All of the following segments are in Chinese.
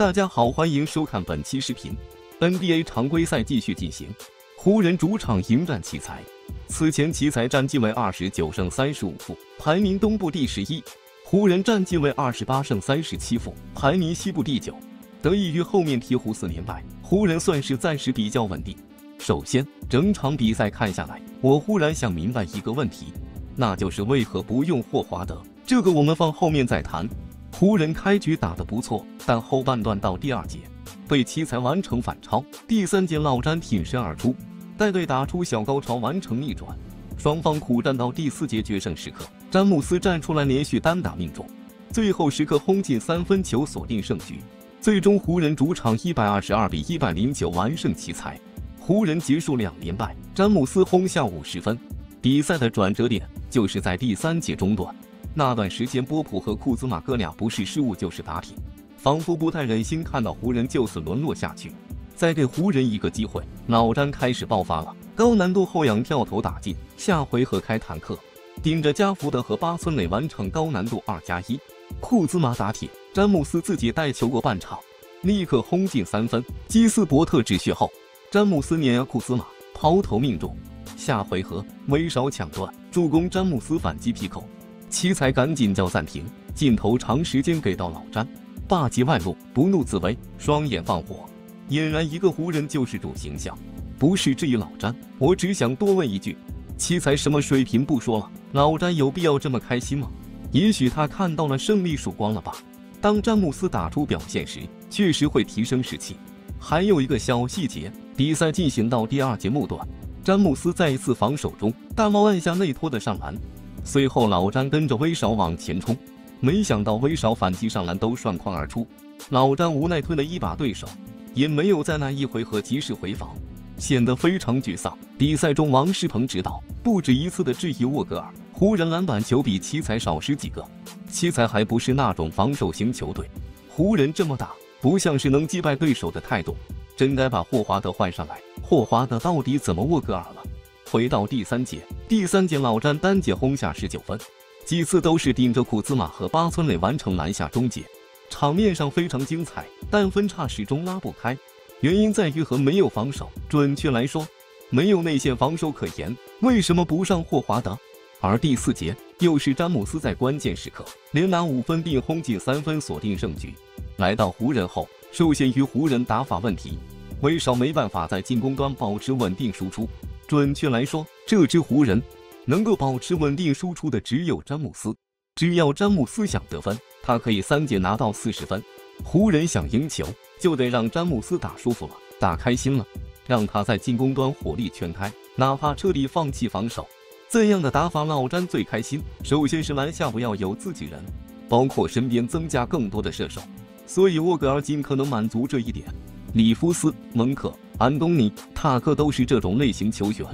大家好，欢迎收看本期视频。NBA 常规赛继续进行，湖人主场迎战奇才。此前奇才战绩为二十九胜三十五负，排名东部第十一；湖人战绩为二十八胜三十七负，排名西部第九。得益于后面鹈鹕四连败，湖人算是暂时比较稳定。首先，整场比赛看下来，我忽然想明白一个问题，那就是为何不用霍华德？这个我们放后面再谈。湖人开局打得不错，但后半段到第二节被奇才完成反超。第三节老詹挺身而出，带队打出小高潮，完成逆转。双方苦战到第四节决胜时刻，詹姆斯站出来连续单打命中，最后时刻轰进三分球锁定胜局。最终湖人主场一百二十二比一百零九完胜奇才。湖人结束两连败，詹姆斯轰下五十分。比赛的转折点就是在第三节中段。那段时间，波普和库兹马哥俩不是失误就是打铁，仿佛不太忍心看到湖人就此沦落下去。再给湖人一个机会，老詹开始爆发了，高难度后仰跳投打进。下回合开坦克，顶着加福德和巴村磊完成高难度二加一。库兹马打铁，詹姆斯自己带球过半场，立刻轰进三分。基斯伯特止血后，詹姆斯碾压库兹马，抛投命中。下回合威少抢断助攻，詹姆斯反击劈扣。奇才赶紧叫暂停，镜头长时间给到老詹，霸气外露，不怒自威，双眼放火，俨然一个湖人救世主形象。不是质疑老詹，我只想多问一句：奇才什么水平不说了，老詹有必要这么开心吗？也许他看到了胜利曙光了吧。当詹姆斯打出表现时，确实会提升士气。还有一个小细节，比赛进行到第二节末段，詹姆斯在一次防守中大帽按下内托的上篮。随后，老詹跟着威少往前冲，没想到威少反击上篮都涮筐而出，老詹无奈推了一把对手，也没有在那一回合及时回防，显得非常沮丧。比赛中，王仕鹏指导不止一次的质疑沃格尔，湖人篮板球比奇才少十几个，奇才还不是那种防守型球队，湖人这么打不像是能击败对手的态度，真该把霍华德换上来。霍华德到底怎么沃格尔了？回到第三节，第三节老詹单节轰下十九分，几次都是顶着库兹马和巴村磊完成篮下终结，场面上非常精彩，但分差始终拉不开。原因在于和没有防守，准确来说，没有内线防守可言。为什么不上霍华德？而第四节又是詹姆斯在关键时刻连拿五分并轰进三分锁定胜局。来到湖人后，受限于湖人打法问题，威少没办法在进攻端保持稳定输出。准确来说，这支湖人能够保持稳定输出的只有詹姆斯。只要詹姆斯想得分，他可以三节拿到四十分。湖人想赢球，就得让詹姆斯打舒服了，打开心了，让他在进攻端火力全开，哪怕彻底放弃防守。怎样的打法老詹最开心？首先是篮下不要有自己人，包括身边增加更多的射手。所以沃格尔尽可能满足这一点。里夫斯、蒙克。安东尼、塔克都是这种类型球员，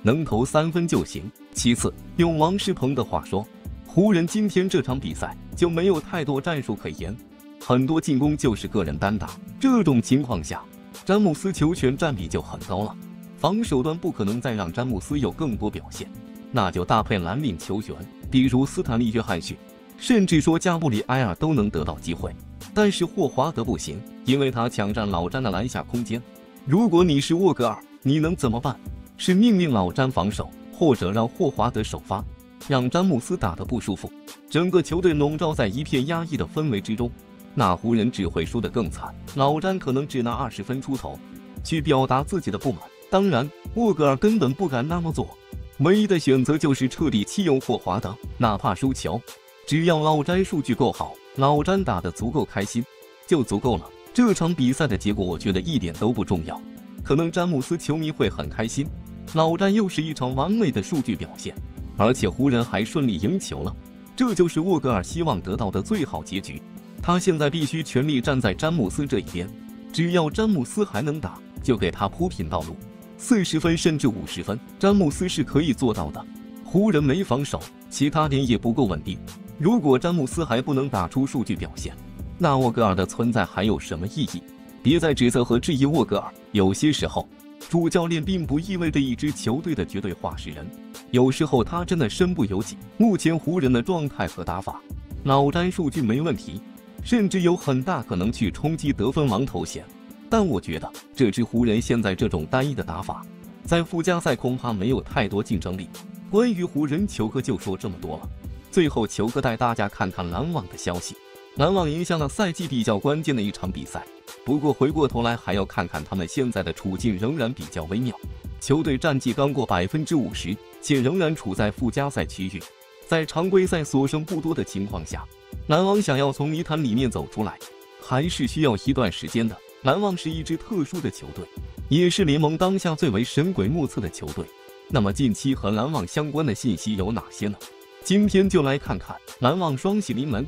能投三分就行。其次，用王仕鹏的话说，湖人今天这场比赛就没有太多战术可言，很多进攻就是个人单打。这种情况下，詹姆斯球权占比就很高了，防守端不可能再让詹姆斯有更多表现，那就搭配蓝领球员，比如斯坦利·约翰逊，甚至说加布里埃尔都能得到机会。但是霍华德不行，因为他抢占老詹的篮下空间。如果你是沃格尔，你能怎么办？是命令老詹防守，或者让霍华德首发，让詹姆斯打得不舒服，整个球队笼罩在一片压抑的氛围之中，那湖人只会输得更惨。老詹可能只拿二十分出头，去表达自己的不满。当然，沃格尔根本不敢那么做，唯一的选择就是彻底弃用霍华德，哪怕输球，只要老詹数据够好，老詹打得足够开心，就足够了。这场比赛的结果，我觉得一点都不重要。可能詹姆斯球迷会很开心，老詹又是一场完美的数据表现，而且湖人还顺利赢球了，这就是沃格尔希望得到的最好结局。他现在必须全力站在詹姆斯这一边，只要詹姆斯还能打，就给他铺平道路。四十分甚至五十分，詹姆斯是可以做到的。湖人没防守，其他点也不够稳定。如果詹姆斯还不能打出数据表现，那沃格尔的存在还有什么意义？别再指责和质疑沃格尔。有些时候，主教练并不意味着一支球队的绝对话事人。有时候他真的身不由己。目前湖人的状态和打法，老詹数据没问题，甚至有很大可能去冲击得分王头衔。但我觉得这支湖人现在这种单一的打法，在附加赛恐怕没有太多竞争力。关于湖人，球哥就说这么多了。最后，球哥带大家看看篮网的消息。篮网赢下了赛季比较关键的一场比赛，不过回过头来还要看看他们现在的处境仍然比较微妙。球队战绩刚过百分之五十，且仍然处在附加赛区域，在常规赛所剩不多的情况下，篮网想要从泥潭里面走出来，还是需要一段时间的。篮网是一支特殊的球队，也是联盟当下最为神鬼莫测的球队。那么近期和篮网相关的信息有哪些呢？今天就来看看篮网双喜临门。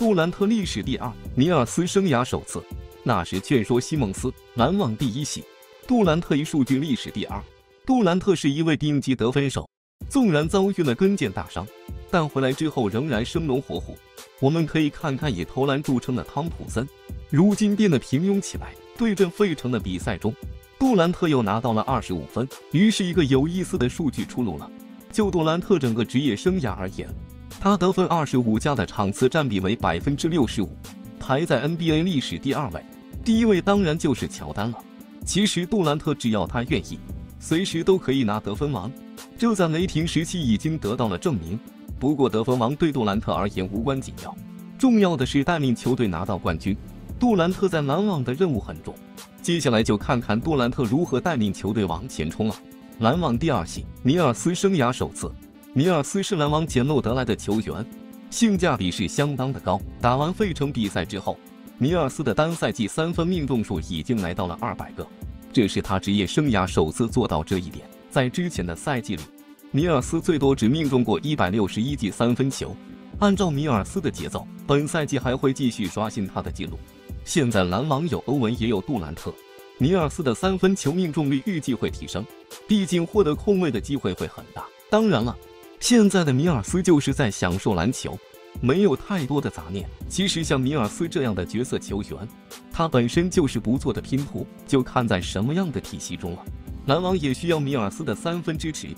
杜兰特历史第二，尼尔斯生涯首次。那时劝说西蒙斯，篮网第一喜。杜兰特一数据历史第二。杜兰特是一位顶级得分手，纵然遭遇了跟腱大伤，但回来之后仍然生龙活虎。我们可以看看以投篮著称的汤普森，如今变得平庸起来。对阵费城的比赛中，杜兰特又拿到了二十五分。于是，一个有意思的数据出炉了。就杜兰特整个职业生涯而言，他得分二十五加的场次占比为百分之六十五，排在 NBA 历史第二位。第一位当然就是乔丹了。其实杜兰特只要他愿意，随时都可以拿得分王，这在雷霆时期已经得到了证明。不过得分王对杜兰特而言无关紧要，重要的是带领球队拿到冠军。杜兰特在篮网的任务很重，接下来就看看杜兰特如何带领球队往前冲了。篮网第二系，尼尔斯生涯首次。尼尔斯是篮网捡漏得来的球员，性价比是相当的高。打完费城比赛之后，尼尔斯的单赛季三分命中数已经来到了二百个，这是他职业生涯首次做到这一点。在之前的赛季里，尼尔斯最多只命中过一百六十一记三分球。按照尼尔斯的节奏，本赛季还会继续刷新他的记录。现在篮网有欧文，也有杜兰特，尼尔斯的三分球命中率预计会提升，毕竟获得空位的机会会很大。当然了。现在的米尔斯就是在享受篮球，没有太多的杂念。其实像米尔斯这样的角色球员，他本身就是不错的拼图，就看在什么样的体系中了。篮网也需要米尔斯的三分支持，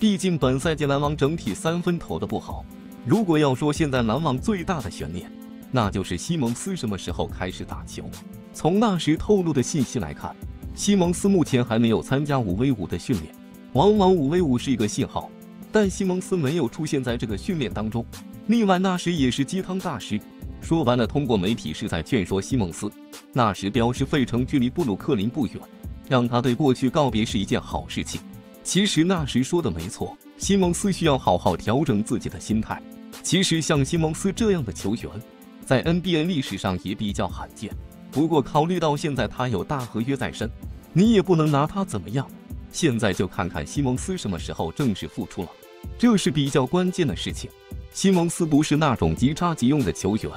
毕竟本赛季篮网整体三分投的不好。如果要说现在篮网最大的悬念，那就是西蒙斯什么时候开始打球。从那时透露的信息来看，西蒙斯目前还没有参加五 v 五的训练。往往五 v 五是一个信号。但西蒙斯没有出现在这个训练当中。另外，那时也是鸡汤大师，说完了，通过媒体是在劝说西蒙斯。那时表示费城距离布鲁克林不远，让他对过去告别是一件好事情。其实那时说的没错，西蒙斯需要好好调整自己的心态。其实像西蒙斯这样的球员，在 NBA 历史上也比较罕见。不过考虑到现在他有大合约在身，你也不能拿他怎么样。现在就看看西蒙斯什么时候正式复出了。这是比较关键的事情。西蒙斯不是那种即插即用的球员，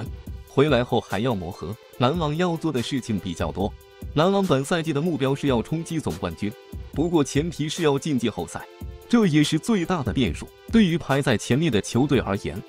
回来后还要磨合。篮网要做的事情比较多。篮网本赛季的目标是要冲击总冠军，不过前提是要进季后赛，这也是最大的变数。对于排在前列的球队而言，